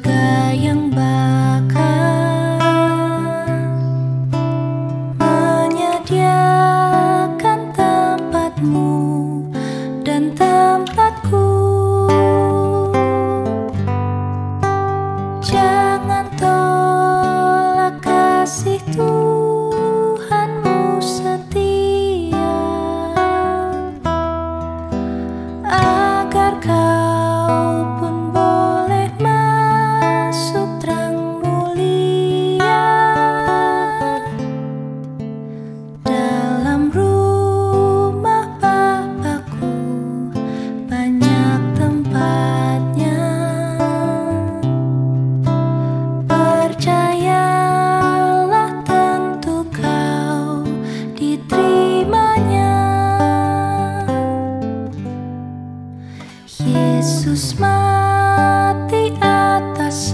surga yang baik. Yesus mati atas